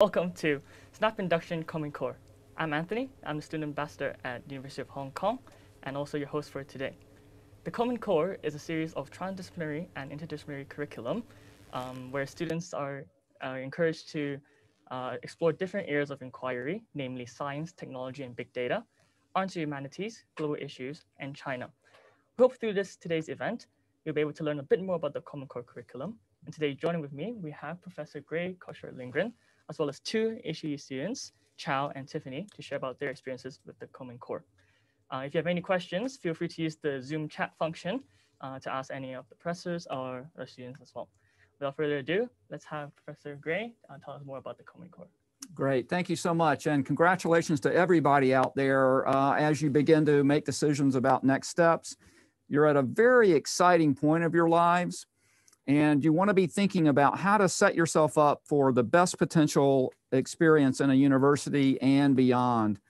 Welcome to Snap Induction Common Core. I'm Anthony. I'm the student ambassador at the University of Hong Kong and also your host for today. The Common Core is a series of transdisciplinary and interdisciplinary curriculum um, where students are uh, encouraged to uh, explore different areas of inquiry, namely science, technology, and big data, onto humanities, global issues, and China. We hope through this today's event, you'll be able to learn a bit more about the Common Core curriculum. And today, joining with me, we have Professor Gray Kochhar-Lindgren, as well as two HKU students, Chow and Tiffany, to share about their experiences with the Common Core. Uh, if you have any questions, feel free to use the Zoom chat function uh, to ask any of the professors or the students as well. Without further ado, let's have Professor Gray uh, tell us more about the Common Core. Great, thank you so much. And congratulations to everybody out there uh, as you begin to make decisions about next steps. You're at a very exciting point of your lives and you want to be thinking about how to set yourself up for the best potential experience in a university and beyond.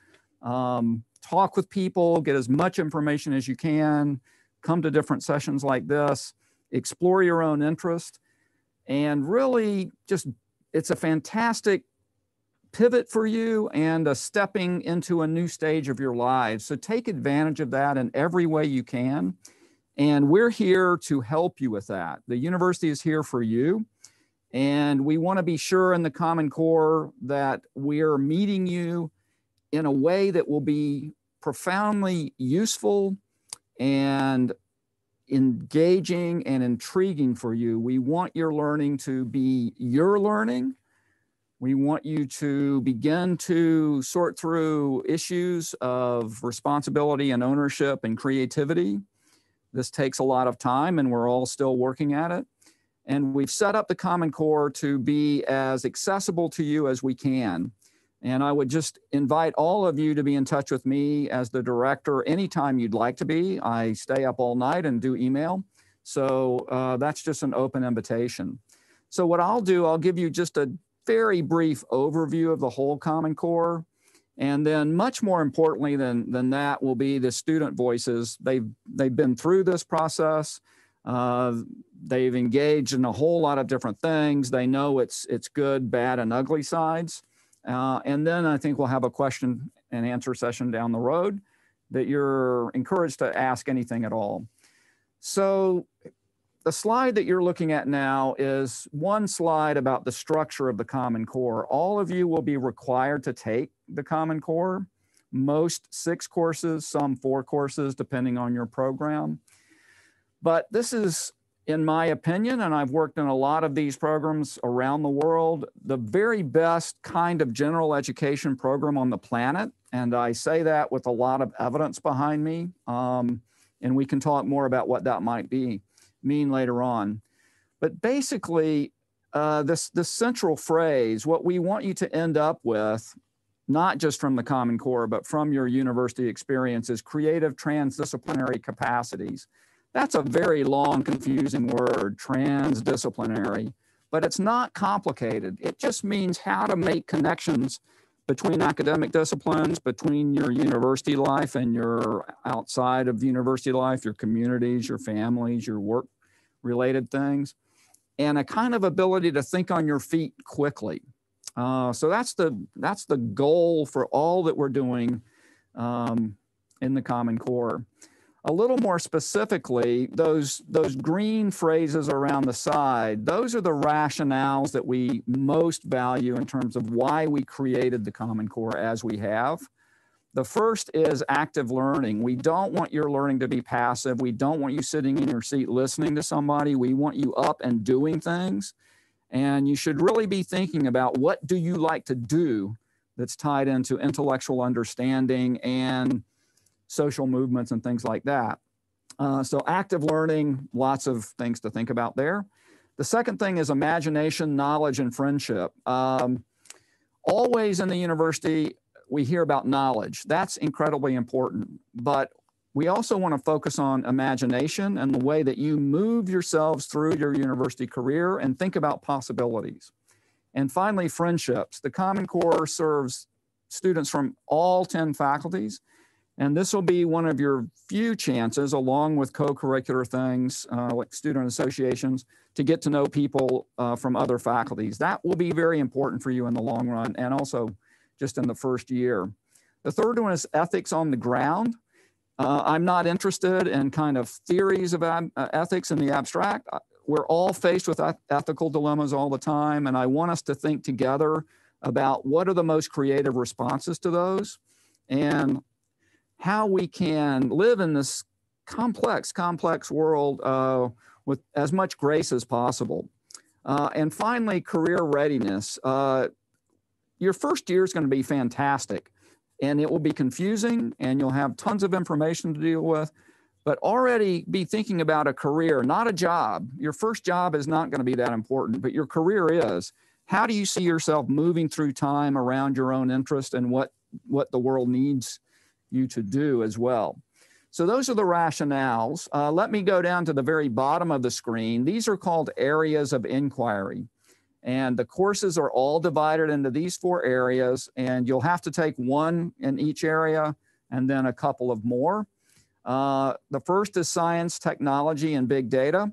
Um, talk with people, get as much information as you can, come to different sessions like this, explore your own interest, and really just it's a fantastic pivot for you and a stepping into a new stage of your lives. So take advantage of that in every way you can. And we're here to help you with that. The university is here for you. And we want to be sure in the Common Core that we're meeting you in a way that will be profoundly useful and engaging and intriguing for you. We want your learning to be your learning. We want you to begin to sort through issues of responsibility and ownership and creativity. This takes a lot of time and we're all still working at it. And we've set up the Common Core to be as accessible to you as we can. And I would just invite all of you to be in touch with me as the director anytime you'd like to be. I stay up all night and do email. So uh, that's just an open invitation. So what I'll do, I'll give you just a very brief overview of the whole Common Core. And then much more importantly than, than that will be the student voices. They've, they've been through this process. Uh, they've engaged in a whole lot of different things. They know its, its good, bad, and ugly sides. Uh, and then I think we'll have a question and answer session down the road that you're encouraged to ask anything at all. So the slide that you're looking at now is one slide about the structure of the Common Core. All of you will be required to take the Common Core, most six courses, some four courses, depending on your program. But this is, in my opinion, and I've worked in a lot of these programs around the world, the very best kind of general education program on the planet. And I say that with a lot of evidence behind me. Um, and we can talk more about what that might be mean later on. But basically, uh, this, this central phrase, what we want you to end up with not just from the Common Core, but from your university experience, is creative transdisciplinary capacities. That's a very long, confusing word, transdisciplinary, but it's not complicated. It just means how to make connections between academic disciplines, between your university life and your outside of university life, your communities, your families, your work related things, and a kind of ability to think on your feet quickly. Uh, so that's the that's the goal for all that we're doing um, in the Common Core. A little more specifically, those those green phrases around the side, those are the rationales that we most value in terms of why we created the Common Core as we have. The first is active learning. We don't want your learning to be passive. We don't want you sitting in your seat listening to somebody. We want you up and doing things. And you should really be thinking about what do you like to do that's tied into intellectual understanding and social movements and things like that. Uh, so active learning, lots of things to think about there. The second thing is imagination, knowledge, and friendship. Um, always in the university, we hear about knowledge. That's incredibly important. But we also want to focus on imagination and the way that you move yourselves through your university career and think about possibilities. And finally, friendships. The Common Core serves students from all 10 faculties, And this will be one of your few chances, along with co-curricular things uh, like student associations, to get to know people uh, from other faculties. That will be very important for you in the long run and also just in the first year. The third one is ethics on the ground. Uh, I'm not interested in kind of theories of uh, ethics in the abstract. Uh, we're all faced with ethical dilemmas all the time, and I want us to think together about what are the most creative responses to those and how we can live in this complex, complex world uh, with as much grace as possible. Uh, and finally, career readiness. Your first year is going to be fantastic and it will be confusing and you'll have tons of information to deal with but already be thinking about a career not a job. Your first job is not going to be that important but your career is. How do you see yourself moving through time around your own interest and what what the world needs you to do as well? So those are the rationales. Uh, let me go down to the very bottom of the screen. These are called areas of inquiry and the courses are all divided into these four areas, and you'll have to take one in each area and then a couple of more. Uh, the first is science, technology, and big data.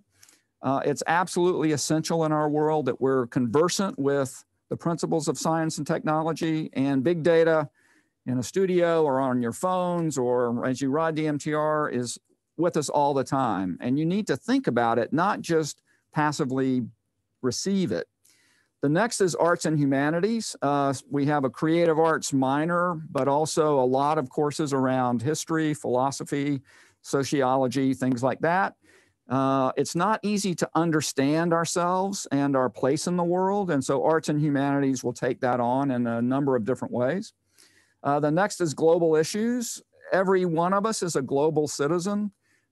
Uh, it's absolutely essential in our world that we're conversant with the principles of science and technology and big data in a studio or on your phones or as you ride the MTR is with us all the time. And you need to think about it, not just passively receive it. The next is arts and humanities. Uh, we have a creative arts minor, but also a lot of courses around history, philosophy, sociology, things like that. Uh, it's not easy to understand ourselves and our place in the world. And so arts and humanities will take that on in a number of different ways. Uh, the next is global issues. Every one of us is a global citizen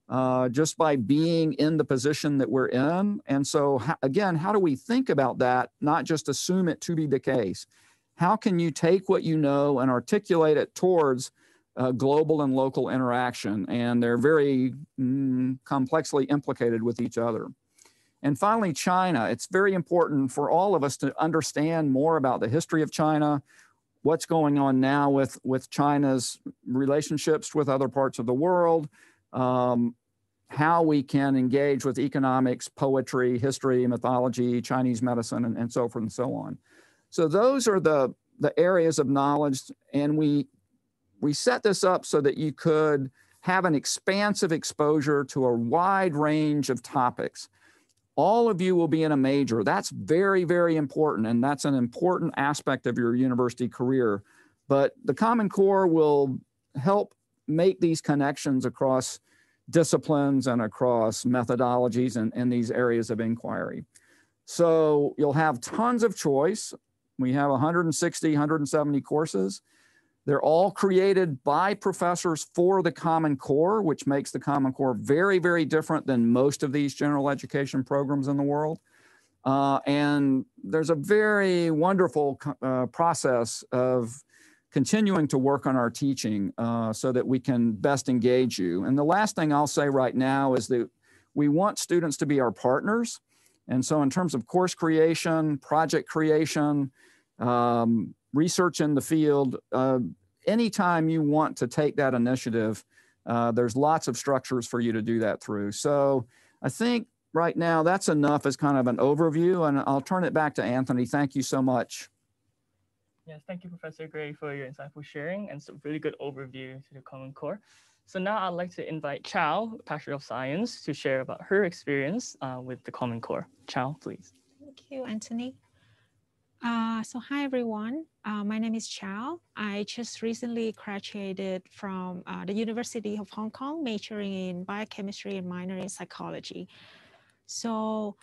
uh, just by being in the position that we're in. And so, again, how do we think about that, not just assume it to be the case? How can you take what you know and articulate it towards uh, global and local interaction? And they're very mm, complexly implicated with each other. And finally, China. It's very important for all of us to understand more about the history of China, what's going on now with, with China's relationships with other parts of the world, um, how we can engage with economics, poetry, history, mythology, Chinese medicine, and, and so forth and so on. So those are the, the areas of knowledge, and we, we set this up so that you could have an expansive exposure to a wide range of topics. All of you will be in a major. That's very, very important, and that's an important aspect of your university career. But the Common Core will help make these connections across disciplines and across methodologies and, and these areas of inquiry. So you'll have tons of choice. We have 160, 170 courses. They're all created by professors for the Common Core, which makes the Common Core very, very different than most of these general education programs in the world. Uh, and there's a very wonderful uh, process of continuing to work on our teaching uh, so that we can best engage you. And the last thing I'll say right now is that we want students to be our partners. And so in terms of course creation, project creation, um, research in the field, uh, anytime you want to take that initiative, uh, there's lots of structures for you to do that through. So I think right now that's enough as kind of an overview and I'll turn it back to Anthony. Thank you so much. Yes, thank you, Professor Gray, for your insightful sharing and some really good overview to the Common Core. So now I'd like to invite Chow, Bachelor of Science, to share about her experience uh, with the Common Core. Chow, please. Thank you, Anthony. Uh, so hi, everyone. Uh, my name is Chow. I just recently graduated from uh, the University of Hong Kong, majoring in biochemistry and minor in psychology. So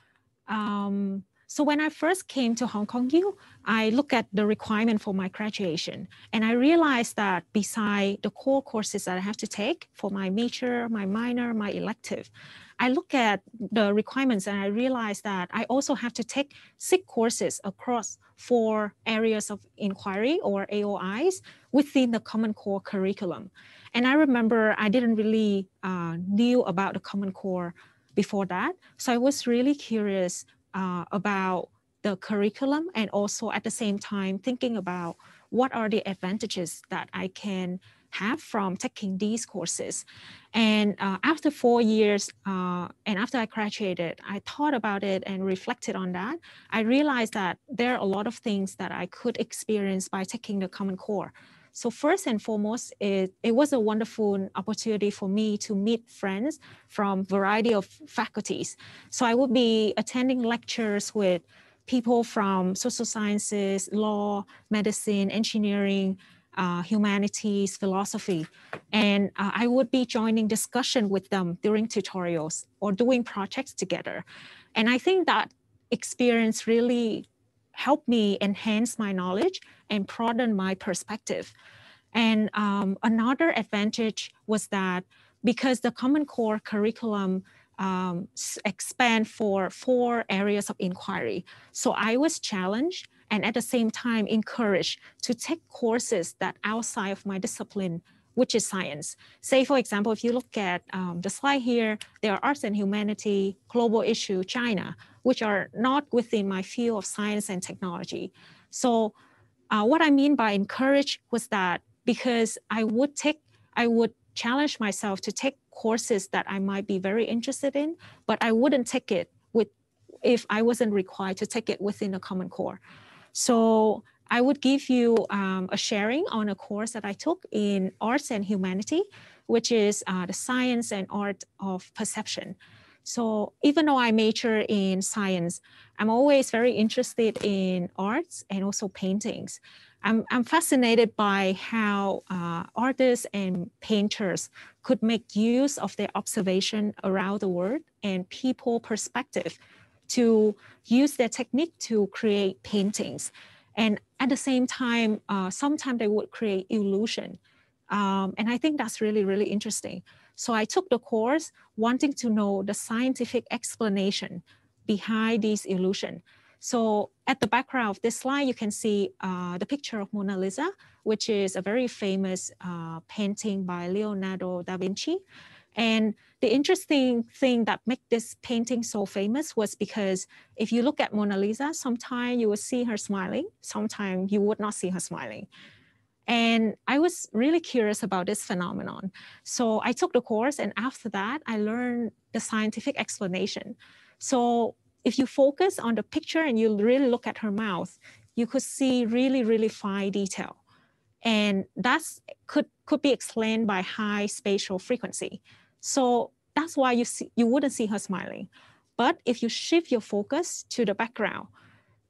um, so when I first came to Hong Kong U, I looked at the requirement for my graduation and I realized that beside the core courses that I have to take for my major, my minor, my elective, I look at the requirements and I realized that I also have to take six courses across four areas of inquiry or AOIs within the Common Core curriculum. And I remember I didn't really uh, knew about the Common Core before that. So I was really curious uh, about the curriculum and also at the same time thinking about what are the advantages that I can have from taking these courses. And uh, after four years, uh, and after I graduated, I thought about it and reflected on that. I realized that there are a lot of things that I could experience by taking the Common Core. So first and foremost, it, it was a wonderful opportunity for me to meet friends from variety of faculties. So I would be attending lectures with people from social sciences, law, medicine, engineering, uh, humanities, philosophy. And uh, I would be joining discussion with them during tutorials or doing projects together. And I think that experience really helped me enhance my knowledge and broaden my perspective. And um, another advantage was that because the Common Core curriculum um, expand for four areas of inquiry. So I was challenged and at the same time encouraged to take courses that outside of my discipline, which is science. Say, for example, if you look at um, the slide here, there are arts and humanity, global issue, China, which are not within my field of science and technology. So uh, what I mean by encourage was that because I would take, I would challenge myself to take courses that I might be very interested in, but I wouldn't take it with if I wasn't required to take it within a Common Core. So I would give you um, a sharing on a course that I took in Arts and Humanity, which is uh, the science and art of perception. So even though I major in science, I'm always very interested in arts and also paintings. I'm, I'm fascinated by how uh, artists and painters could make use of their observation around the world and people perspective to use their technique to create paintings. And at the same time, uh, sometimes they would create illusion. Um, and I think that's really, really interesting. So I took the course wanting to know the scientific explanation behind these illusion. So at the background of this slide, you can see uh, the picture of Mona Lisa, which is a very famous uh, painting by Leonardo da Vinci. And the interesting thing that made this painting so famous was because if you look at Mona Lisa, sometimes you will see her smiling, sometimes you would not see her smiling. And I was really curious about this phenomenon. So I took the course, and after that, I learned the scientific explanation. So if you focus on the picture and you really look at her mouth, you could see really, really fine detail. And that's could, could be explained by high spatial frequency. So that's why you, see, you wouldn't see her smiling. But if you shift your focus to the background,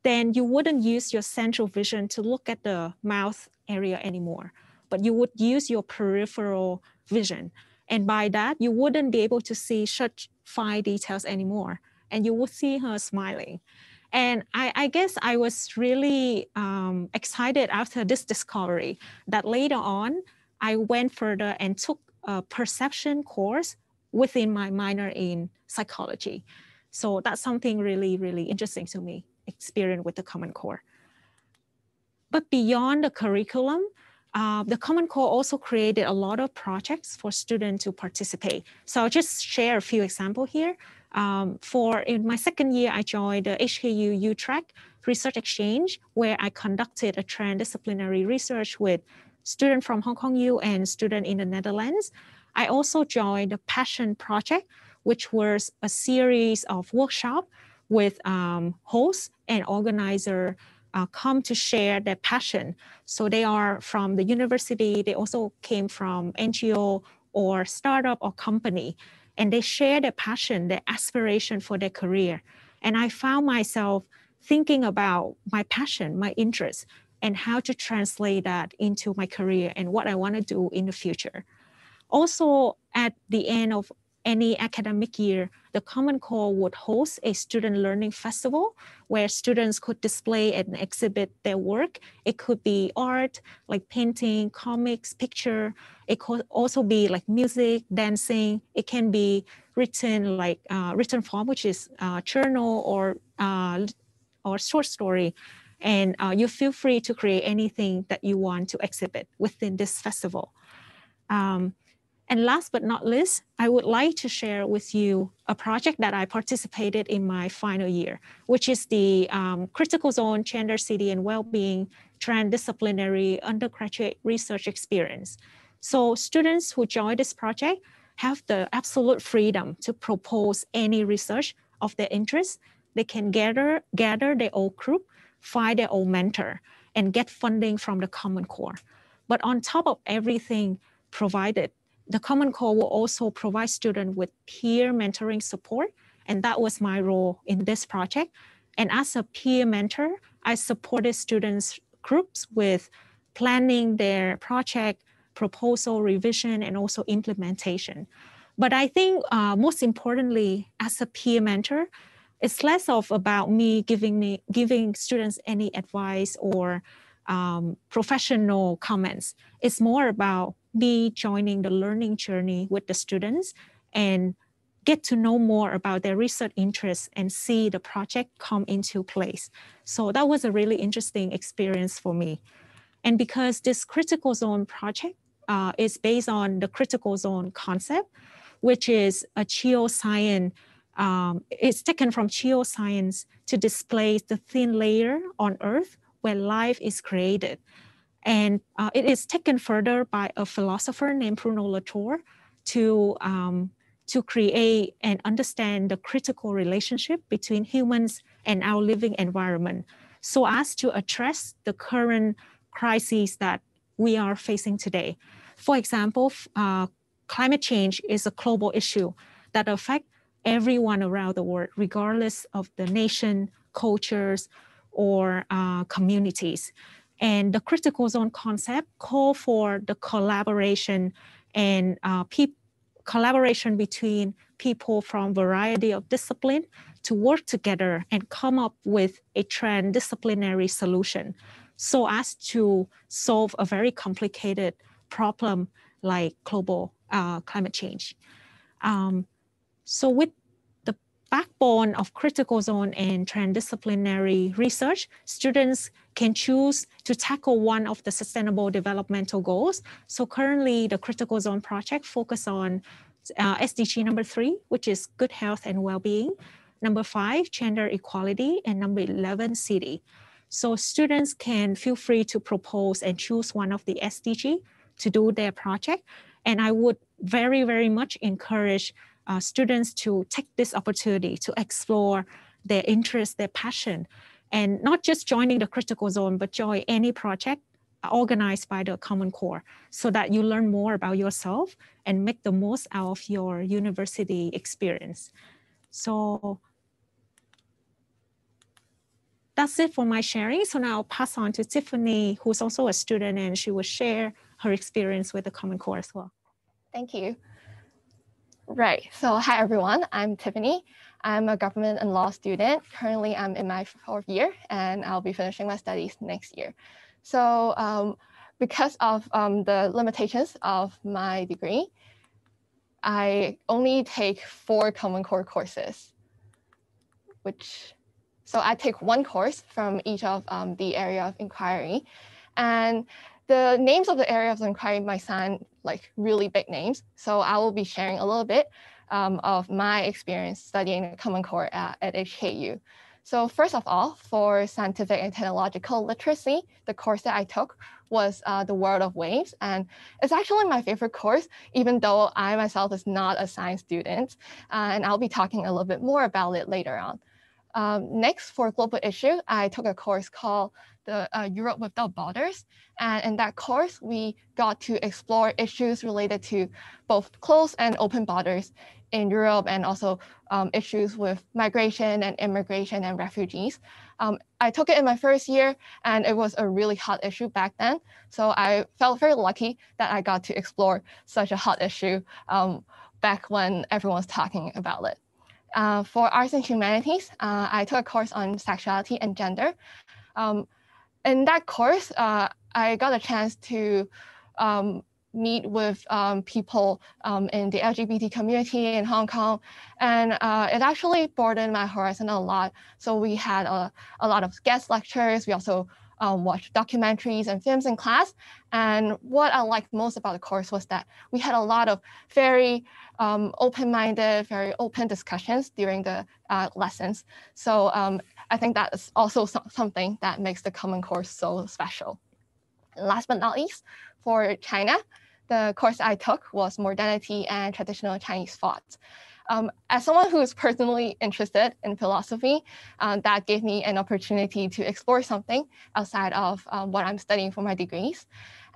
then you wouldn't use your central vision to look at the mouth area anymore, but you would use your peripheral vision. And by that, you wouldn't be able to see such fine details anymore. And you would see her smiling. And I, I guess I was really um, excited after this discovery that later on, I went further and took a perception course within my minor in psychology. So that's something really, really interesting to me experience with the Common Core. But beyond the curriculum, uh, the Common Core also created a lot of projects for students to participate. So I'll just share a few examples here. Um, for in my second year, I joined the HKU Utrecht Research Exchange, where I conducted a transdisciplinary research with students from Hong Kong U and students in the Netherlands. I also joined the Passion Project, which was a series of workshops with um, hosts and organizer uh, come to share their passion. So they are from the university, they also came from NGO or startup or company, and they share their passion, their aspiration for their career. And I found myself thinking about my passion, my interest, and how to translate that into my career and what I want to do in the future. Also, at the end of any academic year, the Common Core would host a student learning festival where students could display and exhibit their work. It could be art, like painting, comics, picture. It could also be like music, dancing. It can be written like uh, written form, which is uh, journal or uh, or short story. And uh, you feel free to create anything that you want to exhibit within this festival. Um, and last but not least, I would like to share with you a project that I participated in my final year, which is the um, Critical Zone Gender, City, and Wellbeing Transdisciplinary Undergraduate Research Experience. So students who join this project have the absolute freedom to propose any research of their interest. They can gather, gather their own group, find their own mentor, and get funding from the Common Core. But on top of everything provided, the Common Core will also provide students with peer mentoring support. And that was my role in this project. And as a peer mentor, I supported students groups with planning their project, proposal, revision, and also implementation. But I think uh, most importantly, as a peer mentor, it's less of about me giving me giving students any advice or um, professional comments. It's more about me joining the learning journey with the students and get to know more about their research interests and see the project come into place. So that was a really interesting experience for me. And because this critical zone project uh, is based on the critical zone concept, which is a geoscience, um, it's taken from geoscience to display the thin layer on Earth where life is created. And uh, it is taken further by a philosopher named Bruno Latour to, um, to create and understand the critical relationship between humans and our living environment so as to address the current crises that we are facing today. For example, uh, climate change is a global issue that affects everyone around the world, regardless of the nation, cultures, or uh, communities. And the critical zone concept call for the collaboration and uh, collaboration between people from variety of discipline to work together and come up with a transdisciplinary solution so as to solve a very complicated problem like global uh, climate change. Um, so with the backbone of critical zone and transdisciplinary research, students can choose to tackle one of the sustainable developmental goals. So currently the critical zone project focus on uh, SDG number three, which is good health and well-being, number five, gender equality, and number 11, city. So students can feel free to propose and choose one of the SDG to do their project. And I would very, very much encourage uh, students to take this opportunity to explore their interest, their passion, and not just joining the critical zone, but join any project organized by the Common Core so that you learn more about yourself and make the most out of your university experience. So that's it for my sharing. So now I'll pass on to Tiffany, who's also a student, and she will share her experience with the Common Core as well. Thank you. Right. So hi, everyone. I'm Tiffany. I'm a government and law student. Currently, I'm in my fourth year, and I'll be finishing my studies next year. So um, because of um, the limitations of my degree, I only take four Common Core courses, which, so I take one course from each of um, the area of inquiry. And the names of the area of inquiry might sound like really big names. So I will be sharing a little bit um, of my experience studying Common Core at, at HKU. So first of all, for scientific and technological literacy, the course that I took was uh, the world of waves. And it's actually my favorite course, even though I myself is not a science student. Uh, and I'll be talking a little bit more about it later on. Um, next, for global issue, I took a course called the uh, Europe Without Borders. And in that course, we got to explore issues related to both closed and open borders in Europe and also um, issues with migration and immigration and refugees. Um, I took it in my first year and it was a really hot issue back then. So I felt very lucky that I got to explore such a hot issue um, back when everyone was talking about it. Uh, for arts and humanities, uh, I took a course on sexuality and gender. Um, in that course, uh, I got a chance to um, meet with um, people um, in the LGBT community in Hong Kong. And uh, it actually broadened my horizon a lot. So we had a, a lot of guest lectures. We also um, watched documentaries and films in class. And what I liked most about the course was that we had a lot of very um, open-minded, very open discussions during the uh, lessons. So um, I think that is also so something that makes the Common Course so special. And last but not least, for China, the course I took was Modernity and Traditional Chinese Thought. Um, as someone who is personally interested in philosophy, um, that gave me an opportunity to explore something outside of um, what I'm studying for my degrees.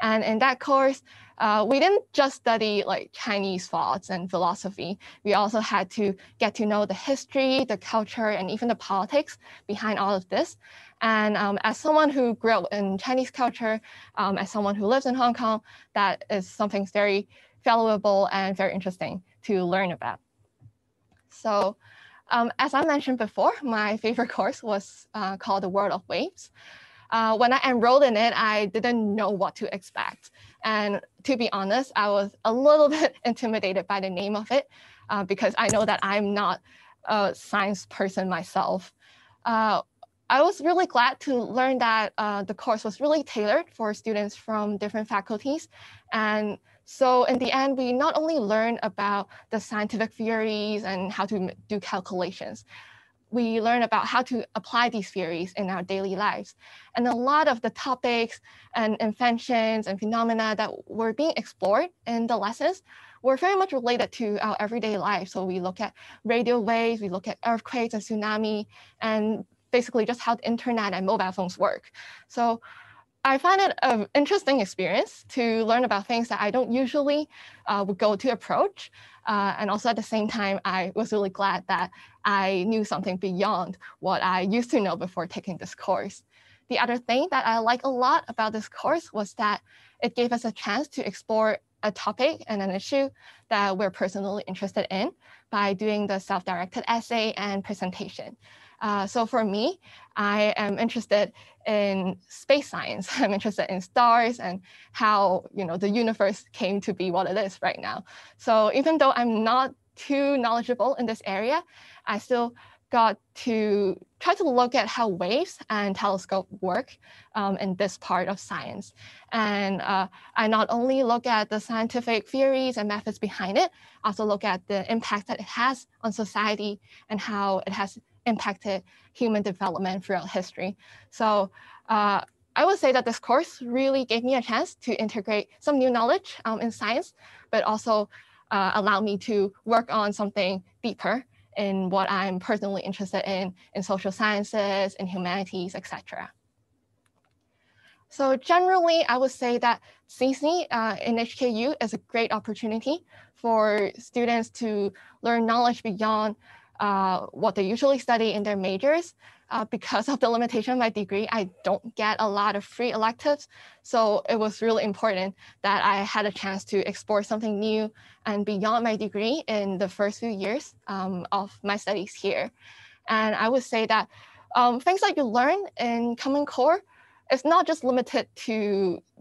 And in that course, uh, we didn't just study like Chinese thoughts and philosophy. We also had to get to know the history, the culture, and even the politics behind all of this. And um, as someone who grew up in Chinese culture, um, as someone who lives in Hong Kong, that is something very valuable and very interesting to learn about. So um, as I mentioned before, my favorite course was uh, called The World of Waves. Uh, when I enrolled in it, I didn't know what to expect. And to be honest, I was a little bit intimidated by the name of it uh, because I know that I'm not a science person myself. Uh, I was really glad to learn that uh, the course was really tailored for students from different faculties and so in the end, we not only learn about the scientific theories and how to do calculations, we learn about how to apply these theories in our daily lives. And a lot of the topics and inventions and phenomena that were being explored in the lessons were very much related to our everyday life. So we look at radio waves, we look at earthquakes and tsunami, and basically just how the internet and mobile phones work. So I find it an interesting experience to learn about things that I don't usually uh, would go to approach. Uh, and also at the same time, I was really glad that I knew something beyond what I used to know before taking this course. The other thing that I like a lot about this course was that it gave us a chance to explore a topic and an issue that we're personally interested in by doing the self-directed essay and presentation. Uh, so for me, I am interested in space science. I'm interested in stars and how you know the universe came to be what it is right now. So even though I'm not too knowledgeable in this area, I still got to try to look at how waves and telescope work um, in this part of science. And uh, I not only look at the scientific theories and methods behind it, also look at the impact that it has on society and how it has impacted human development throughout history. So uh, I would say that this course really gave me a chance to integrate some new knowledge um, in science, but also uh, allow me to work on something deeper in what I'm personally interested in, in social sciences, in humanities, etc. So generally, I would say that CC uh, in HKU is a great opportunity for students to learn knowledge beyond uh, what they usually study in their majors. Uh, because of the limitation of my degree, I don't get a lot of free electives. So it was really important that I had a chance to explore something new and beyond my degree in the first few years um, of my studies here. And I would say that um, things that you learn in Common Core it's not just limited to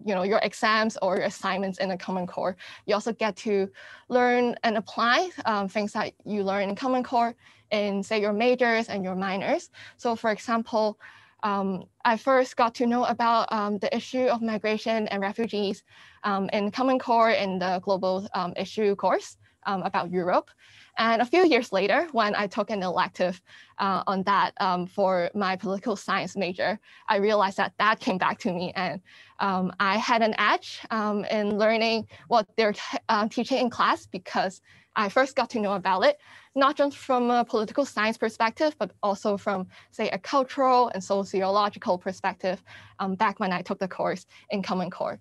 you know your exams or your assignments in the common core. You also get to learn and apply um, things that you learn in common core in say your majors and your minors. So for example um, I first got to know about um, the issue of migration and refugees um, in Common Core in the global um, issue course um, about Europe. And a few years later, when I took an elective uh, on that um, for my political science major, I realized that that came back to me and um, I had an edge um, in learning what they're uh, teaching in class because I first got to know about it, not just from a political science perspective, but also from, say, a cultural and sociological perspective um, back when I took the course in Common Core.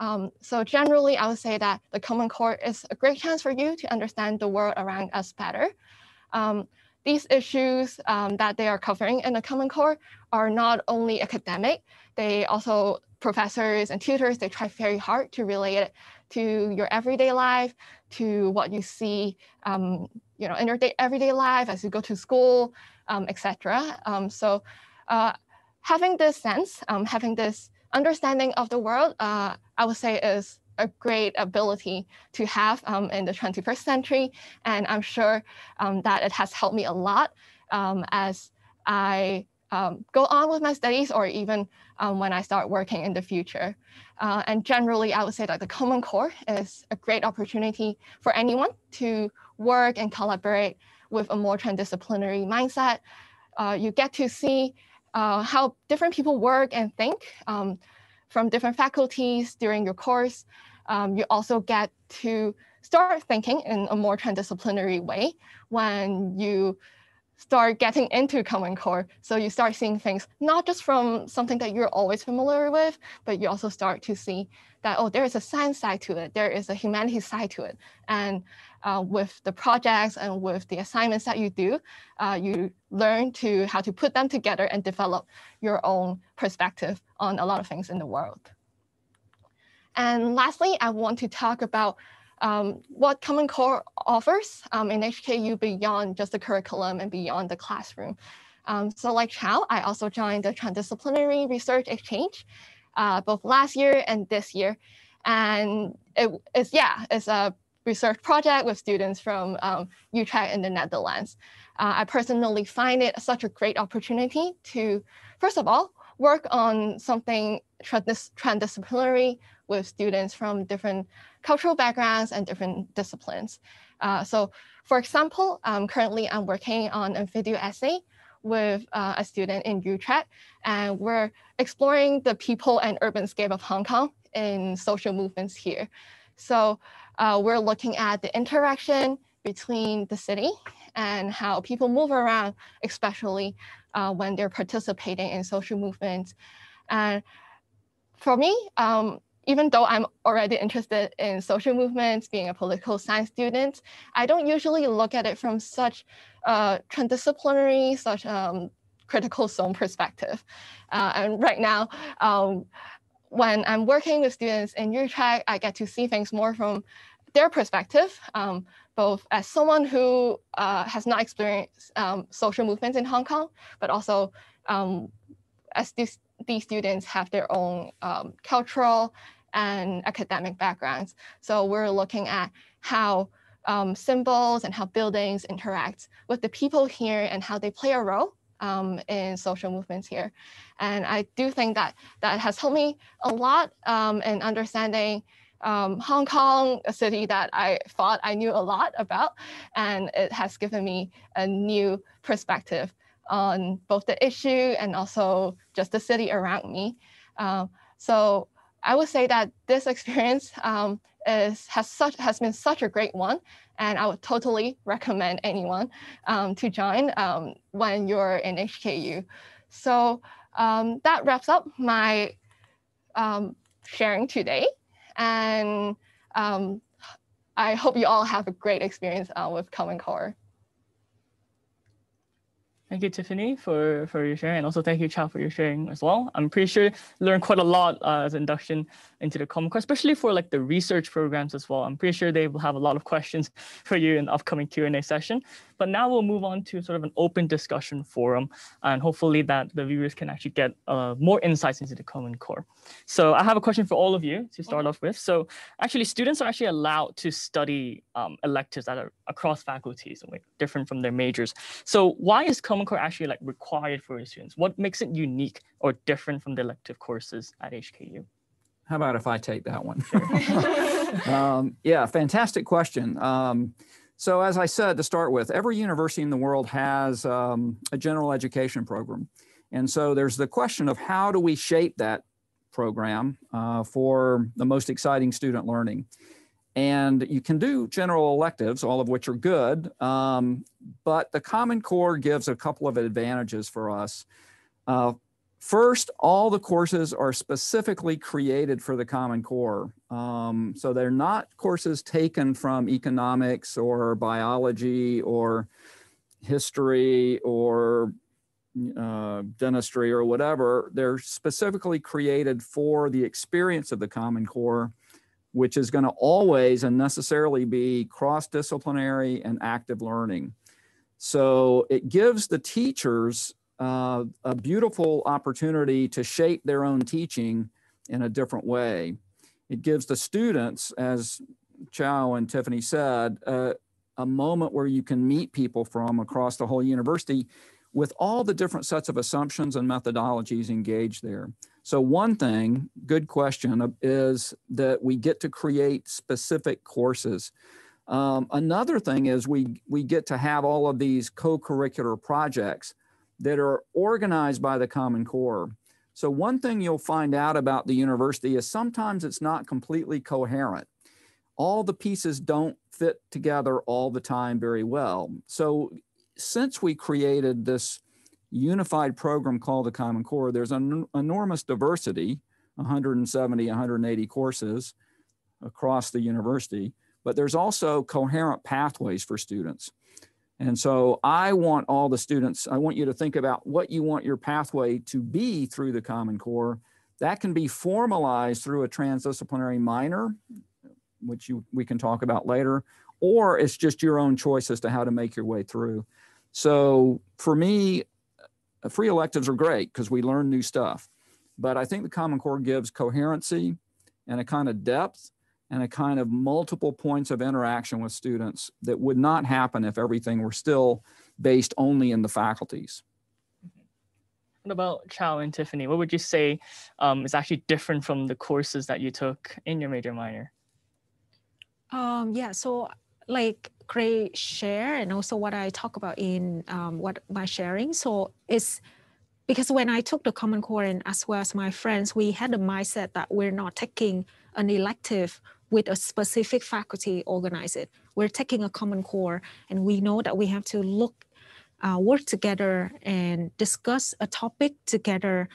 Um, so generally, I would say that the Common Core is a great chance for you to understand the world around us better. Um, these issues um, that they are covering in the Common Core are not only academic, they also professors and tutors, they try very hard to relate it to your everyday life, to what you see um, you know, in your day, everyday life as you go to school, um, etc. Um, so uh, having this sense, having this understanding of the world, uh, I would say is a great ability to have um, in the 21st century. And I'm sure um, that it has helped me a lot um, as I um, go on with my studies or even um, when I start working in the future. Uh, and generally, I would say that the Common Core is a great opportunity for anyone to work and collaborate with a more transdisciplinary mindset. Uh, you get to see uh, how different people work and think um, from different faculties during your course. um, you also get to start thinking in a more transdisciplinary way when you start getting into Common Core. So you start seeing things not just from something that you're always familiar with, but you also start to see that, oh, there is a science side to it, there is a humanities side to it. And uh, with the projects and with the assignments that you do, uh, you learn to how to put them together and develop your own perspective on a lot of things in the world. And lastly, I want to talk about um, what Common Core offers um, in HKU beyond just the curriculum and beyond the classroom. Um, so like Chao, I also joined the Transdisciplinary Research Exchange uh, both last year and this year. And it, it's, yeah, it's a research project with students from um, Utrecht in the Netherlands. Uh, I personally find it such a great opportunity to, first of all, work on something trans transdisciplinary with students from different cultural backgrounds and different disciplines. Uh, so for example, um, currently I'm working on a video essay with uh, a student in Utrecht, and we're exploring the people and urban scape of Hong Kong in social movements here. So uh, we're looking at the interaction between the city and how people move around, especially uh, when they're participating in social movements. And for me, um, even though I'm already interested in social movements, being a political science student, I don't usually look at it from such uh, transdisciplinary, such um, critical zone perspective. Uh, and right now, um, when I'm working with students in Utrecht, I get to see things more from their perspective, um, both as someone who uh, has not experienced um, social movements in Hong Kong, but also um, as these, these students have their own um, cultural and academic backgrounds. So we're looking at how um, symbols and how buildings interact with the people here and how they play a role um, in social movements here. And I do think that that has helped me a lot um, in understanding um, Hong Kong, a city that I thought I knew a lot about, and it has given me a new perspective on both the issue and also just the city around me. Uh, so I would say that this experience um, is has such has been such a great one, and I would totally recommend anyone um, to join um, when you're in HKU. So um, that wraps up my um, sharing today, and um, I hope you all have a great experience uh, with Common Core. Thank you, Tiffany, for, for your sharing, and also thank you, Chao, for your sharing as well. I'm pretty sure learned quite a lot uh, as induction into the Common Core, especially for like the research programs as well. I'm pretty sure they will have a lot of questions for you in the upcoming Q&A session. But now we'll move on to sort of an open discussion forum, and hopefully that the viewers can actually get uh, more insights into the Common Core. So I have a question for all of you to start off with. So actually, students are actually allowed to study um, electives that are across faculties, like different from their majors. So why is Common Core actually like required for your students? What makes it unique or different from the elective courses at HKU? How about if I take that one? um, yeah, fantastic question. Um, so as I said to start with, every university in the world has um, a general education program. And so there's the question of how do we shape that program uh, for the most exciting student learning? And you can do general electives, all of which are good, um, but the Common Core gives a couple of advantages for us. Uh, First, all the courses are specifically created for the Common Core. Um, so they're not courses taken from economics or biology or history or uh, dentistry or whatever. They're specifically created for the experience of the Common Core, which is going to always and necessarily be cross-disciplinary and active learning. So it gives the teachers uh, a beautiful opportunity to shape their own teaching in a different way. It gives the students, as Chao and Tiffany said, uh, a moment where you can meet people from across the whole university with all the different sets of assumptions and methodologies engaged there. So one thing, good question, uh, is that we get to create specific courses. Um, another thing is we, we get to have all of these co-curricular projects that are organized by the Common Core. So one thing you'll find out about the university is sometimes it's not completely coherent. All the pieces don't fit together all the time very well. So since we created this unified program called the Common Core, there's an enormous diversity, 170, 180 courses across the university, but there's also coherent pathways for students. And so I want all the students, I want you to think about what you want your pathway to be through the Common Core. That can be formalized through a transdisciplinary minor, which you, we can talk about later, or it's just your own choice as to how to make your way through. So for me, uh, free electives are great because we learn new stuff. But I think the Common Core gives coherency and a kind of depth and a kind of multiple points of interaction with students that would not happen if everything were still based only in the faculties. What about Chao and Tiffany? What would you say um, is actually different from the courses that you took in your major minor? Um, yeah, so like Gray share and also what I talk about in um, what my sharing. So it's because when I took the Common Core and as well as my friends, we had the mindset that we're not taking an elective with a specific faculty organize it. We're taking a common core and we know that we have to look, uh, work together and discuss a topic together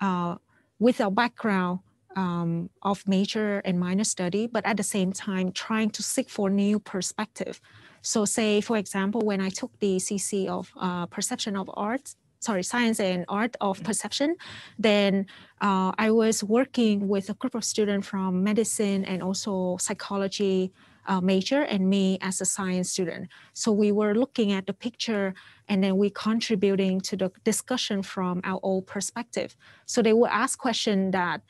uh, with our background um, of major and minor study, but at the same time trying to seek for new perspective. So say, for example, when I took the CC of uh, perception of arts, sorry, science and art of mm-hmm. perception, then uh, I was working with a group of students from medicine and also psychology uh, major and me as a science student. So we were looking at the picture and then we contributing to the discussion from our own perspective. So they would ask questions that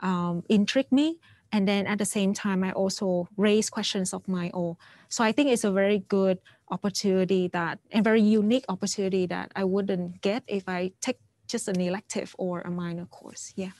um, intrigue me. And then at the same time, I also raise questions of my own. So I think it's a very good opportunity that, a very unique opportunity that I wouldn't get if I take just an elective or a minor course. Yeah.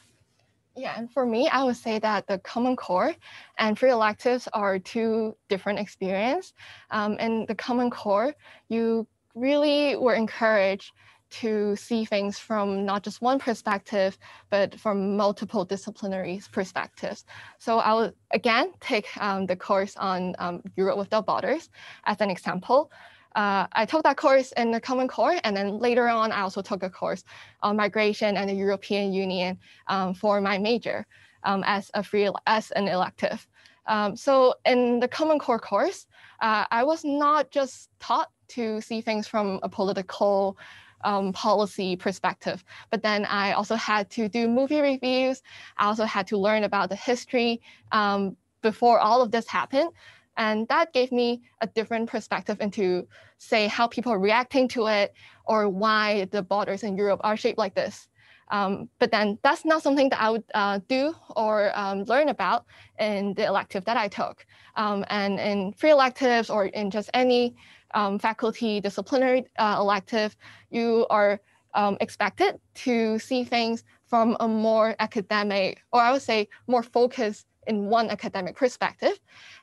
Yeah, and for me, I would say that the Common Core and free electives are two different experience. Um, in the Common Core, you really were encouraged to see things from not just one perspective, but from multiple disciplinary perspectives. So I will again take um, the course on um, Europe Without Borders as an example. Uh, I took that course in the Common Core, and then later on, I also took a course on migration and the European Union um, for my major um, as a free as an elective. Um, so in the Common Core course, uh, I was not just taught to see things from a political um, policy perspective. But then I also had to do movie reviews. I also had to learn about the history um, before all of this happened. And that gave me a different perspective into, say, how people are reacting to it or why the borders in Europe are shaped like this. Um, but then that's not something that I would uh, do or um, learn about in the elective that I took. Um, and in free electives or in just any um, faculty disciplinary uh, elective, you are um, expected to see things from a more academic, or I would say more focused in one academic perspective.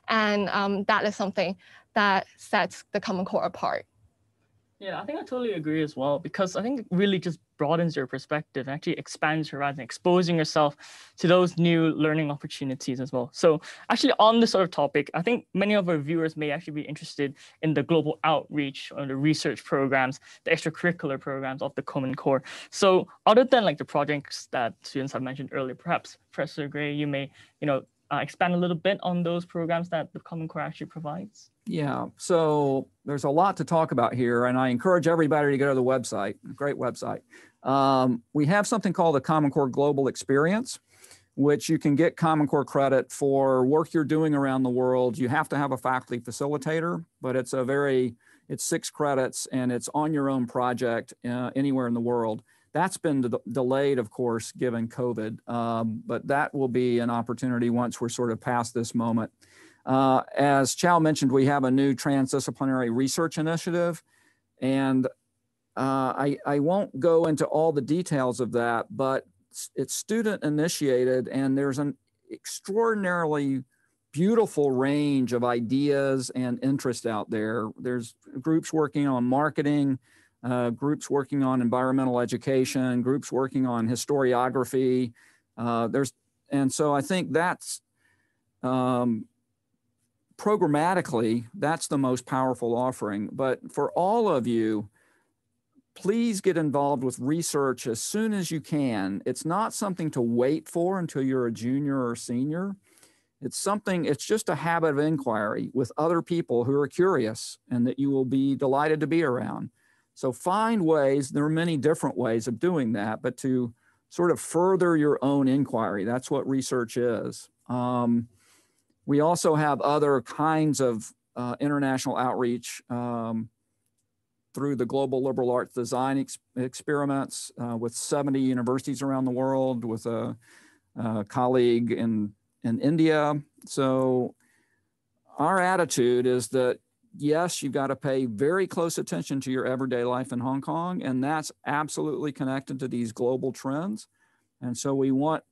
And um, that is something that sets the Common Core apart. Yeah, I think I totally agree as well because I think it really just broadens your perspective and actually expands your horizon, exposing yourself to those new learning opportunities as well. So actually on this sort of topic, I think many of our viewers may actually be interested in the global outreach or the research programs, the extracurricular programs of the Common Core. So other than like the projects that students have mentioned earlier, perhaps Professor Gray, you may, you know, uh, expand a little bit on those programs that the Common Core actually provides? Yeah, so there's a lot to talk about here, and I encourage everybody to go to the website. Great website. Um, we have something called the Common Core Global Experience, which you can get Common Core credit for work you're doing around the world. You have to have a faculty facilitator, but it's a very, it's six credits and it's on your own project uh, anywhere in the world. That's been de delayed, of course, given COVID, um, but that will be an opportunity once we're sort of past this moment. Uh, as Chao mentioned, we have a new transdisciplinary research initiative, and uh, I, I won't go into all the details of that, but it's student initiated, and there's an extraordinarily beautiful range of ideas and interest out there. There's groups working on marketing, uh, groups working on environmental education, groups working on historiography. Uh, there's, and so I think that's um, programmatically, that's the most powerful offering. But for all of you, please get involved with research as soon as you can. It's not something to wait for until you're a junior or senior. It's something, it's just a habit of inquiry with other people who are curious and that you will be delighted to be around. So find ways, there are many different ways of doing that, but to sort of further your own inquiry, that's what research is. Um, we also have other kinds of uh, international outreach um, through the Global Liberal Arts Design ex experiments uh, with 70 universities around the world with a, a colleague in in India. So our attitude is that yes, you've got to pay very close attention to your everyday life in Hong Kong, and that's absolutely connected to these global trends. And so we want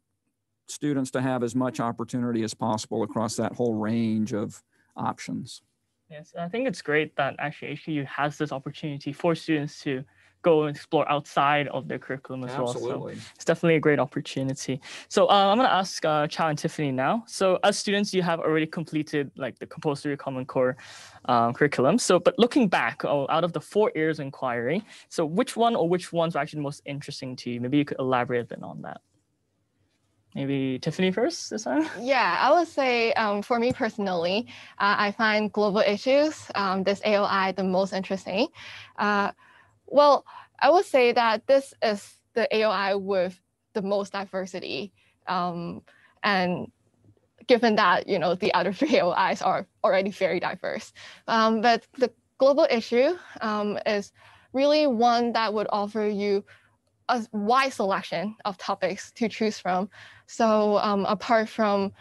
students to have as much opportunity as possible across that whole range of options. Yes, I think it's great that actually HKU has this opportunity for students to go and explore outside of their curriculum as Absolutely. well. So it's definitely a great opportunity. So uh, I'm going to ask uh, Chow and Tiffany now. So as students, you have already completed like the compulsory Common Core um, curriculum. So, but looking back oh, out of the four areas inquiry, so which one or which ones were actually most interesting to you? Maybe you could elaborate a bit on that. Maybe Tiffany first this time? Yeah, I would say um, for me personally, uh, I find global issues, um, this AOI, the most interesting. Uh, well, I would say that this is the AOI with the most diversity. Um, and given that, you know, the other three AOIs are already very diverse. Um, but the global issue um, is really one that would offer you a wide selection of topics to choose from. So um, apart from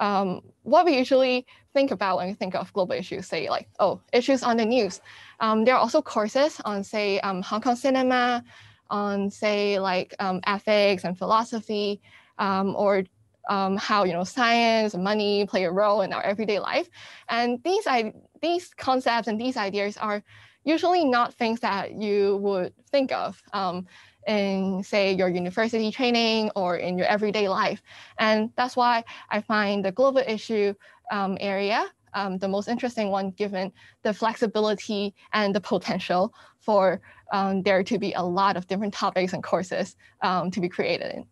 um, what we usually think about when we think of global issues, say like, oh, issues on the news. Um, there are also courses on, say, um, Hong Kong cinema, on, say, like um, ethics and philosophy, um, or um, how you know science and money play a role in our everyday life. And these I, these concepts and these ideas are usually not things that you would think of in say your university training or in your everyday life. And that's why I find the global issue um, area um, the most interesting one given the flexibility and the potential for um, there to be a lot of different topics and courses um, to be created in.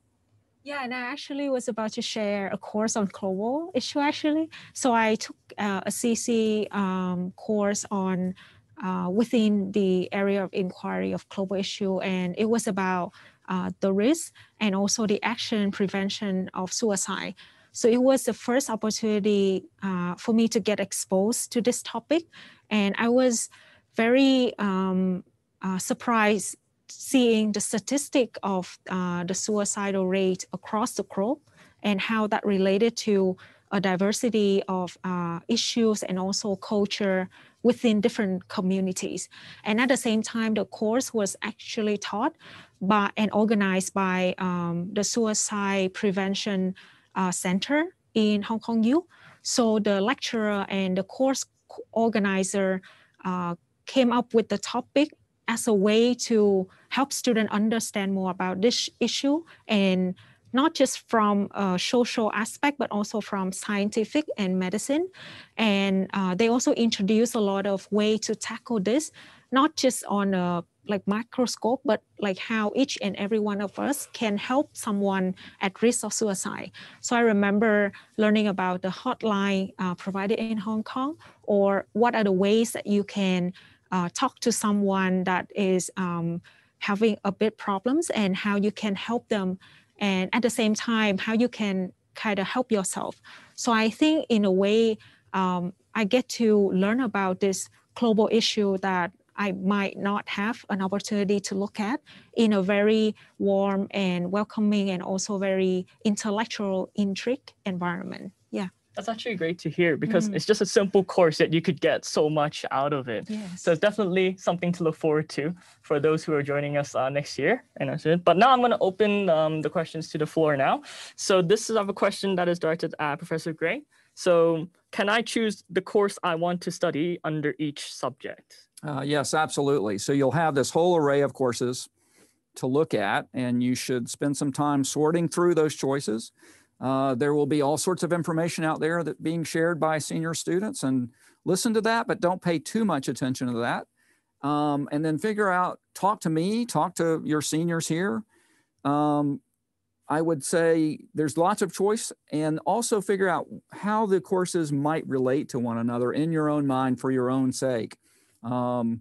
Yeah, and I actually was about to share a course on global issue actually. So I took uh, a CC um, course on uh, within the area of inquiry of global issue, and it was about uh, the risk and also the action prevention of suicide. So it was the first opportunity uh, for me to get exposed to this topic, and I was very um, uh, surprised seeing the statistic of uh, the suicidal rate across the globe and how that related to a diversity of uh, issues and also culture within different communities. And at the same time, the course was actually taught by and organized by um, the Suicide Prevention uh, Center in Hong Kong U. So the lecturer and the course organizer uh, came up with the topic as a way to help students understand more about this issue and not just from a social aspect, but also from scientific and medicine. And uh, they also introduce a lot of way to tackle this, not just on a like microscope, but like how each and every one of us can help someone at risk of suicide. So I remember learning about the hotline uh, provided in Hong Kong, or what are the ways that you can uh, talk to someone that is um, having a bit problems and how you can help them and at the same time how you can kind of help yourself. So i think in a way um, i get to learn about this global issue that i might not have an opportunity to look at in a very warm and welcoming and also very intellectual intrigue environment that's actually great to hear because mm. it's just a simple course that you could get so much out of it. Yes. So it's definitely something to look forward to for those who are joining us uh, next year. But now I'm going to open um, the questions to the floor now. So this is I have a question that is directed at Professor Gray. So can I choose the course I want to study under each subject? Uh, yes, absolutely. So you'll have this whole array of courses to look at, and you should spend some time sorting through those choices. Uh, there will be all sorts of information out there that being shared by senior students, and listen to that, but don't pay too much attention to that. Um, and then figure out, talk to me, talk to your seniors here. Um, I would say there's lots of choice and also figure out how the courses might relate to one another in your own mind for your own sake. Um,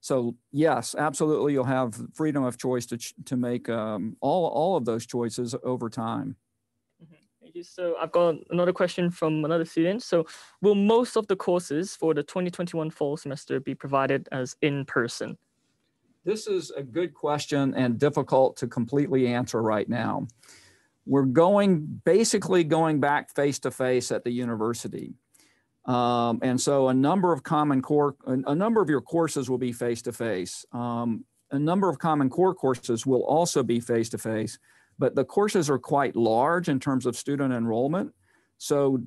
so yes, absolutely, you'll have freedom of choice to, to make um, all, all of those choices over time. Thank you. So I've got another question from another student. So will most of the courses for the 2021 fall semester be provided as in person? This is a good question and difficult to completely answer right now. We're going basically going back face to face at the university. Um, and so a number of common core, a number of your courses will be face to face. A number of common core courses will also be face to face, but the courses are quite large in terms of student enrollment. So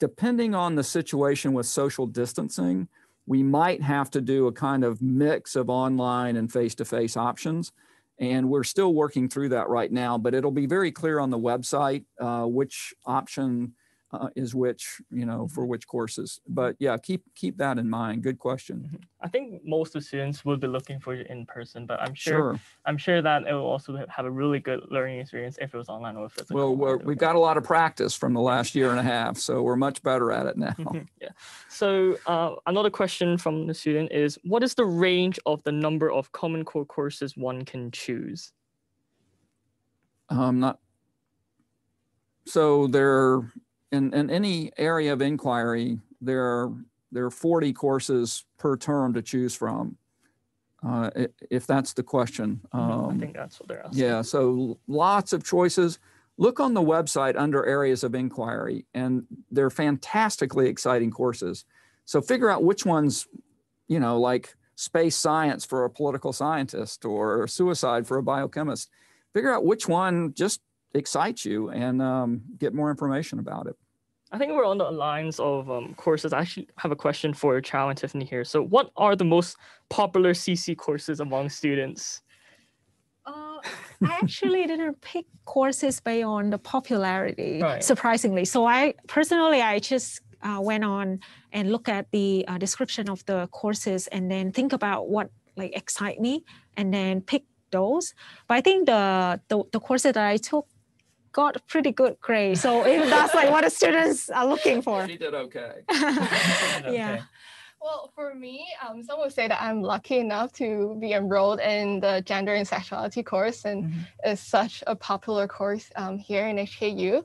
depending on the situation with social distancing, we might have to do a kind of mix of online and face-to-face options. And we're still working through that right now, but it'll be very clear on the website uh, which option uh, is which, you know, for which courses. But yeah, keep keep that in mind. Good question. Mhm. I think most of the students will be looking for it in person, but I'm sure, Sure. I'm sure that it will also have a really good learning experience if it was online or if it's Well, we're, we've got a lot of practice from the last year and a half, so we're much better at it now. Yeah. So uh, another question from the student is, what is the range of the number of Common Core courses one can choose? Um, not. So there, in, in any area of inquiry, there are, there are 40 courses per term to choose from. Uh, if that's the question. Mhm, I Um, think that's what they're asking. yeah, so lots of choices. Look on the website under areas of inquiry, and they're fantastically exciting courses. So figure out which ones, you know, like space science for a political scientist or suicide for a biochemist. Figure out which one just excites you and um, get more information about it. I think we're on the lines of um, courses. I actually have a question for Chow and Tiffany here. So what are the most popular CC courses among students? Uh, I actually didn't pick courses based on the popularity, Right. surprisingly. So I personally, I just uh, went on and look at the uh, description of the courses and then think about what like excite me and then pick those. But I think the the, the courses that I took got pretty good grades. So if that's like what the students are looking for. She did okay. yeah. Okay. Well, for me, um, some would say that I'm lucky enough to be enrolled in the gender and sexuality course, and Mhm. it's such a popular course um, here in HKU.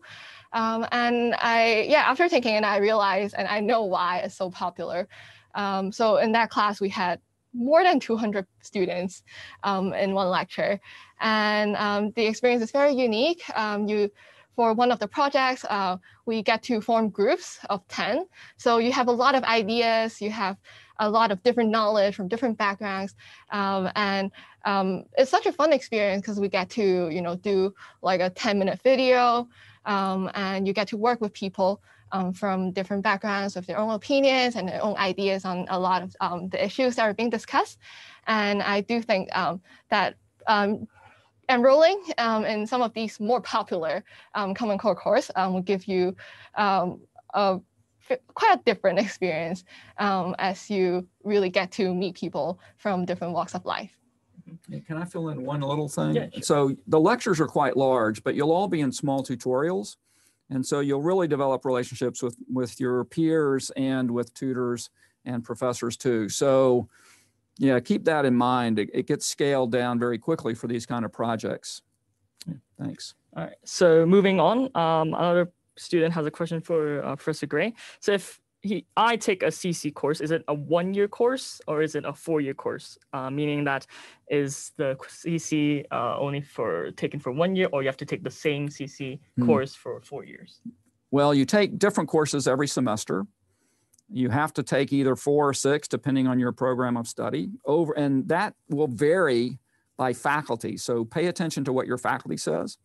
Um, and I, yeah, after taking it, I realized and I know why it's so popular. Um, so in that class, we had more than 200 students um, in one lecture, and um, the experience is very unique. Um, you, for one of the projects, uh, we get to form groups of 10 so you have a lot of ideas, you have a lot of different knowledge from different backgrounds, um, and um, it's such a fun experience because we get to you know do like a 10 minute video, um, and you get to work with people um, from different backgrounds with their own opinions and their own ideas on a lot of um, the issues that are being discussed. And I do think um, that um, enrolling um, in some of these more popular um, Common Core course um, will give you um, a f- quite a different experience um, as you really get to meet people from different walks of life. Can I fill in one little thing? Yeah, sure. So the lectures are quite large, but you'll all be in small tutorials. And so you'll really develop relationships with, with your peers and with tutors and professors too. So yeah, keep that in mind. It, it gets scaled down very quickly for these kind of projects. Thanks. All right. So moving on, um, another student has a question for uh, Professor Gray. So if he, I take a CC course, is it a one-year course or is it a four-year course? Uh, meaning that is the CC uh, only for taken for one year, or you have to take the same CC Hmm. course for four years? Well, you take different courses every semester. You have to take either four or six, depending on your program of study. Over, and that will vary by faculty. So pay attention to what your faculty says.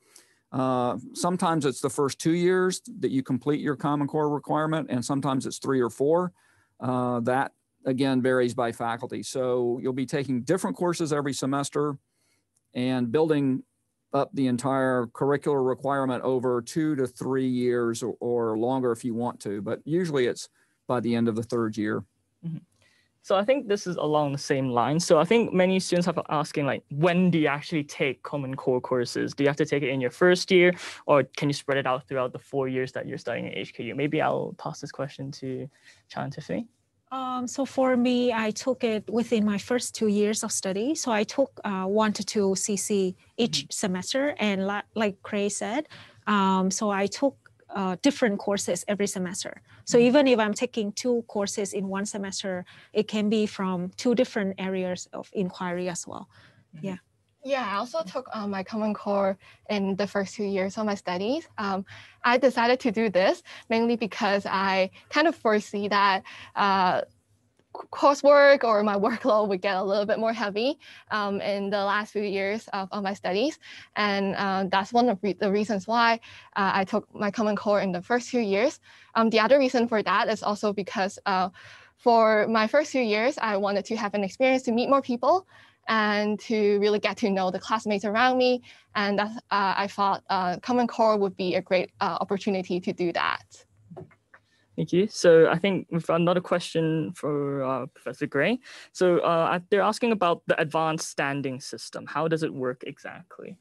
Uh, sometimes it's the first two years that you complete your Common Core requirement, and sometimes it's three or four. Uh, that again varies by faculty. So you'll be taking different courses every semester and building up the entire curricular requirement over two to three years or, or longer if you want to, but usually it's by the end of the third year. So I think this is along the same line. So I think many students have been asking like, when do you actually take Common Core courses? Do you have to take it in your first year or can you spread it out throughout the four years that you're studying at HKU? Maybe I'll pass this question to Chan Tiffany. Um, so for me, I took it within my first two years of study. So I took uh, one to two CC each semester. And la- like Gray said, um, so I took uh, different courses every semester. So even if I'm taking two courses in one semester, it can be from two different areas of inquiry as well. Yeah. Yeah, I also took um, my Common Core in the first two years of my studies. Um, I decided to do this mainly because I kind of foresee that uh, coursework or my workload would get a little bit more heavy um, in the last few years of, of my studies. And uh, that's one of re the reasons why uh, I took my Common Core in the first few years. Um, the other reason for that is also because uh, for my first few years, I wanted to have an experience to meet more people and to really get to know the classmates around me. And uh, I thought uh, Common Core would be a great uh, opportunity to do that. Thank you. So I think we've got another question for uh, Professor Gray. So uh, they're asking about the advanced standing system. How does it work exactly?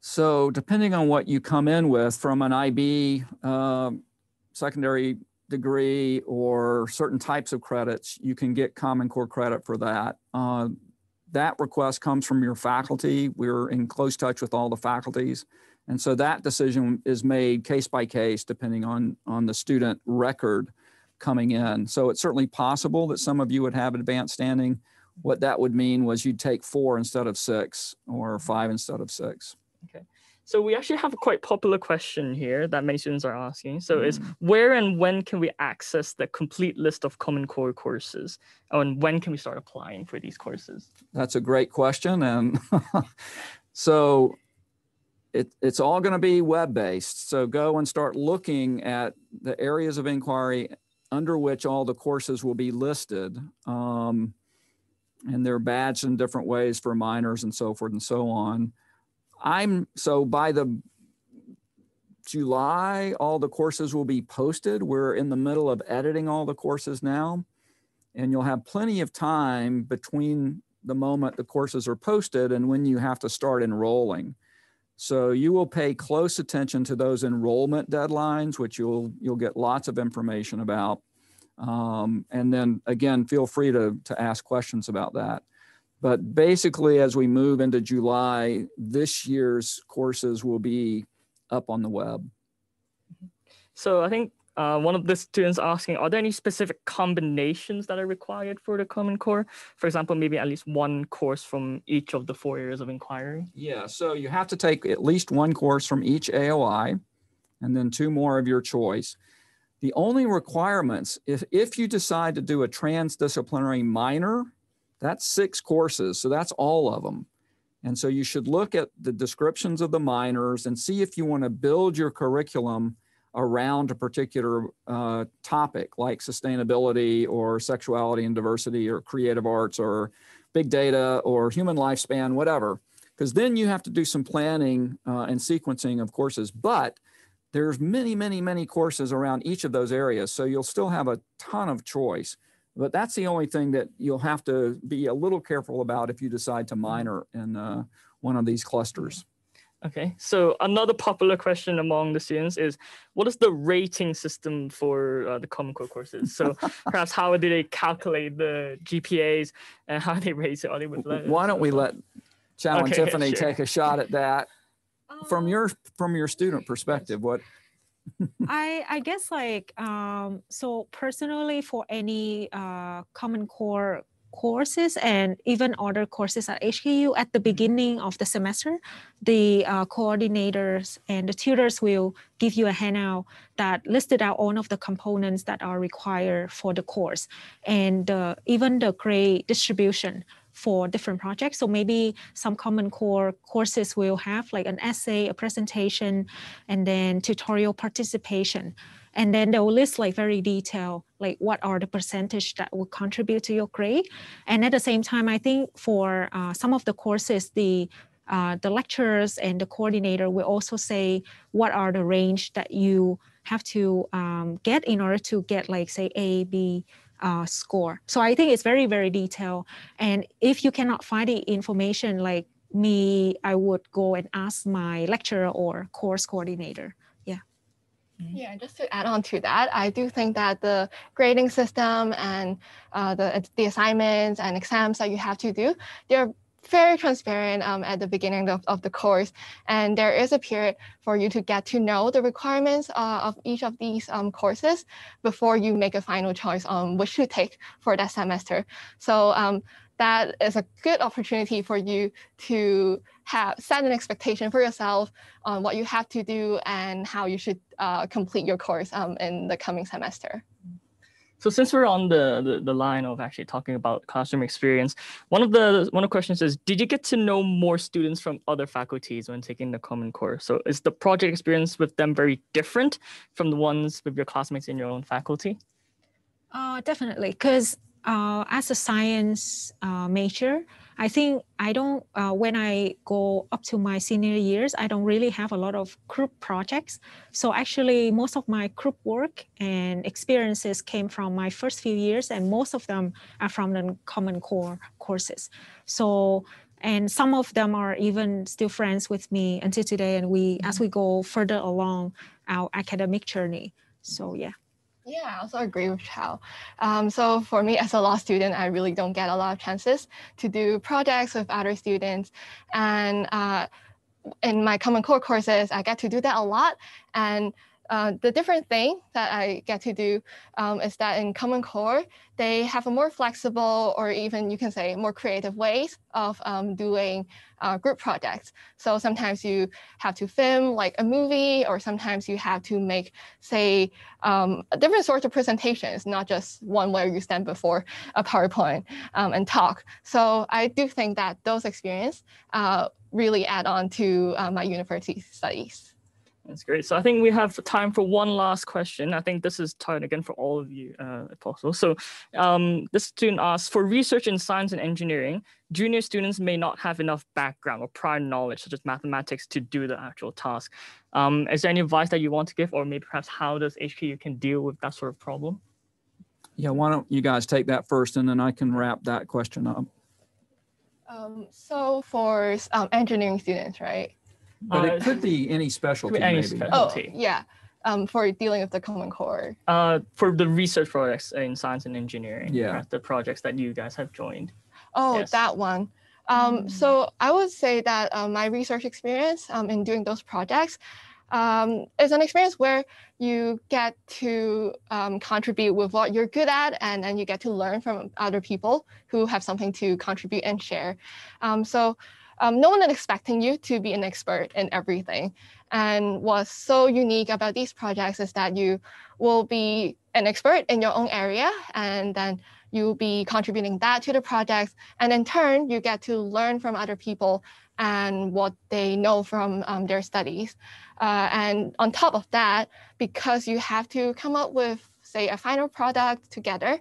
So depending on what you come in with from an IB uh, secondary degree or certain types of credits, you can get Common Core credit for that. Uh, that request comes from your faculty. We're in close touch with all the faculties. And so that decision is made case by case, depending on, on the student record coming in. So it's certainly possible that some of you would have advanced standing. What that would mean was you'd take four instead of six or five instead of six. Okay. So we actually have a quite popular question here that many students are asking. So mm. is where and when can we access the complete list of Common Core courses? And when can we start applying for these courses? That's a great question. And so it, it's all going to be web-based. So go and start looking at the areas of inquiry under which all the courses will be listed. Um, and they're badged in different ways for minors and so forth and so on. I'm, so by the July, all the courses will be posted. We're in the middle of editing all the courses now. And you'll have plenty of time between the moment the courses are posted and when you have to start enrolling. So you will pay close attention to those enrollment deadlines, which you'll you'll get lots of information about. Um, and then again, feel free to, to ask questions about that. But basically, as we move into July, this year's courses will be up on the web. So I think uh, one of the students asking, are there any specific combinations that are required for the Common Core? For example, maybe at least one course from each of the four areas of inquiry? Yeah, so you have to take at least one course from each AOI and then two more of your choice. The only requirements, if, if you decide to do a transdisciplinary minor, that's six courses, so that's all of them. And so you should look at the descriptions of the minors and see if you want to build your curriculum around a particular uh, topic like sustainability or sexuality and diversity or creative arts or big data or human lifespan, whatever. Because then you have to do some planning uh, and sequencing of courses. But there's many, many, many courses around each of those areas. So you'll still have a ton of choice. But that's the only thing that you'll have to be a little careful about if you decide to minor in uh, one of these clusters. Okay, so another popular question among the students is, what is the rating system for uh, the Common Core courses? So perhaps how do they calculate the GPAs and how they rate it? Are they with letters? Why don't we let Chow okay, and Tiffany sure. take a shot at that from your from your student perspective? What? I I guess like um, so personally for any uh, Common Core courses and even other courses at HKU at the beginning of the semester, the uh, coordinators and the tutors will give you a handout that listed out all of the components that are required for the course and uh, even the grade distribution for different projects. So maybe some Common Core courses will have like an essay, a presentation, and then tutorial participation. And then they will list like very detailed, like what are the percentage that will contribute to your grade. And at the same time, I think for uh, some of the courses, the uh, the lecturers and the coordinator will also say what are the range that you have to um, get in order to get like say A, B uh, score. So I think it's very, very detailed. And if you cannot find the information like me, I would go and ask my lecturer or course coordinator. Yeah. Yeah, just to add on to that, I do think that the grading system and uh, the, the assignments and exams that you have to do, they're very transparent um, at the beginning of, of the course. And there is a period for you to get to know the requirements uh, of each of these um, courses before you make a final choice on which to take for that semester. So um, that is a good opportunity for you to have set an expectation for yourself on what you have to do and how you should uh, complete your course um, in the coming semester. So since we're on the, the, the line of actually talking about classroom experience, one of the one of the questions is, did you get to know more students from other faculties when taking the Common Core? So is the project experience with them very different from the ones with your classmates in your own faculty? Uh, definitely, because uh, as a science uh, major, I think I don't, uh, when I go up to my senior years, I don't really have a lot of group projects. So actually most of my group work and experiences came from my first few years and most of them are from the Common Core courses. So, and some of them are even still friends with me until today. And we, as we go further along our academic journey. So yeah. Yeah, I also agree with Chao. Um, so for me as a law student, I really don't get a lot of chances to do projects with other students. And uh, in my Common Core courses, I get to do that a lot. And uh, the different thing that I get to do um, is that in Common Core, they have a more flexible or even you can say more creative ways of um, doing uh, group projects. So sometimes you have to film like a movie or sometimes you have to make, say, um, different sorts of presentations, not just one where you stand before a PowerPoint um, and talk. So I do think that those experiences uh, really add on to uh, my university studies. That's great. So I think we have time for one last question. I think this is tied again for all of you, uh, if possible. So um, this student asks, for research in science and engineering, junior students may not have enough background or prior knowledge, such as mathematics, to do the actual task. Um, is there any advice that you want to give, or maybe perhaps how does HKU can deal with that sort of problem? Yeah, why don't you guys take that first and then I can wrap that question up. Um, so for um, engineering students, right? But Uh, it could be any specialty, any maybe. spe- Oh, yeah. Um, for dealing with the Common Core. Uh, for the research projects in science and engineering, Yeah. perhaps the projects that you guys have joined. Oh, Yes. that one. Um, So I would say that uh, my research experience um, in doing those projects um, is an experience where you get to um, contribute with what you're good at, and then you get to learn from other people who have something to contribute and share. Um, so um, no one is expecting you to be an expert in everything. And what's so unique about these projects is that you will be an expert in your own area, and then you'll be contributing that to the projects. And in turn, you get to learn from other people and what they know from um, their studies. Uh, and on top of that, because you have to come up with, say, a final product together,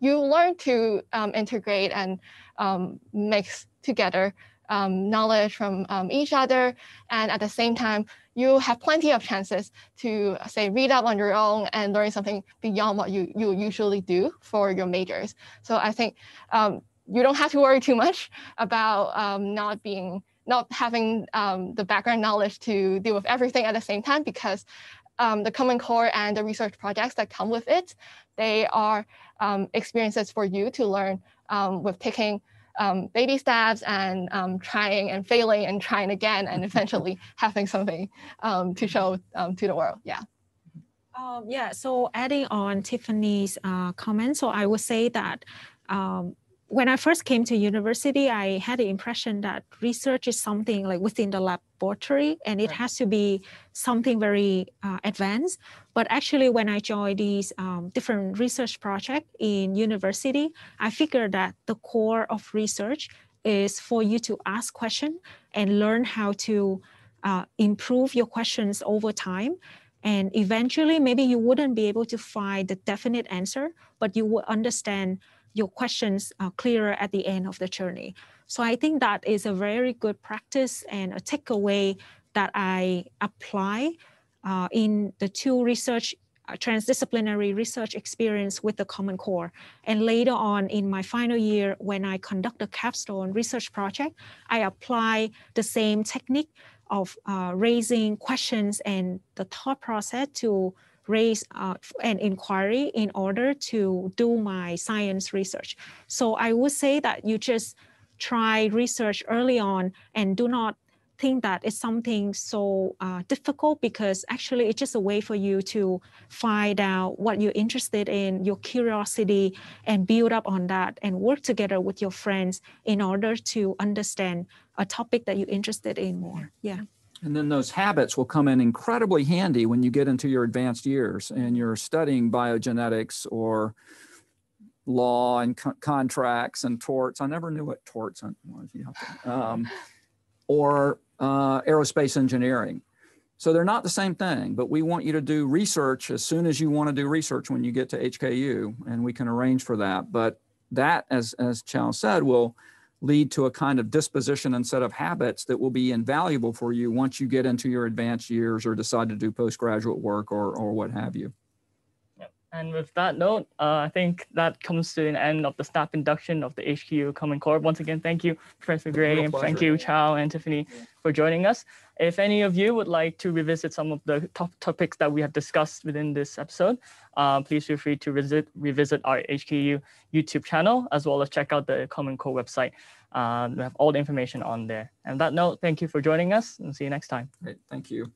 you learn to um, integrate and um, mix together um, knowledge from um, each other. And at the same time, you have plenty of chances to say read up on your own and learn something beyond what you, you usually do for your majors. So I think um, you don't have to worry too much about um, not being not having um, the background knowledge to deal with everything at the same time because um, the Common Core and the research projects that come with it, they are experiences for you to learn with taking um, baby steps and um, trying and failing and trying again and eventually having something um, to show um, to the world. Yeah. Um, yeah, so adding on Tiffany's uh, comment, so I would say that um, when I first came to university, I had the impression that research is something like within the laboratory and it Right. has to be something very uh, advanced. But actually, when I joined these um, different research projects in university, I figured that the core of research is for you to ask questions and learn how to uh, improve your questions over time. And eventually, maybe you wouldn't be able to find the definite answer, but you will understand your questions uh, clearer at the end of the journey. So I think that is a very good practice and a takeaway that I apply uh, in the two research uh, transdisciplinary research experience with the Common Core. And later on in my final year, when I conduct the capstone research project, I apply the same technique of uh, raising questions and the thought process to raise uh, an inquiry in order to do my science research. So I would say that you just try research early on and do not think that it's something so uh, difficult because actually it's just a way for you to find out what you're interested in, your curiosity, and build up on that and work together with your friends in order to understand a topic that you're interested in more. Yeah. And then those habits will come in incredibly handy when you get into your advanced years and you're studying biogenetics or law and co- contracts and torts. I never knew what torts was. Um, or uh, aerospace engineering. So they're not the same thing, but we want you to do research as soon as you want to do research when you get to HKU, and we can arrange for that. But that, as as Chow said, will lead to a kind of disposition and set of habits that will be invaluable for you once you get into your advanced years or decide to do postgraduate work or, or what have you. And with that note, uh, I think that comes to an end of the Snap Induction of the HKU Common Core. Once again, thank you, Professor Gray, and thank you, Chow and Tiffany, for joining us. If any of you would like to revisit some of the top topics that we have discussed within this episode, uh, please feel free to visit revisit our HKU YouTube channel as well as check out the Common Core website. Uh, we have all the information on there. And that note, thank you for joining us and see you next time. Great, thank you.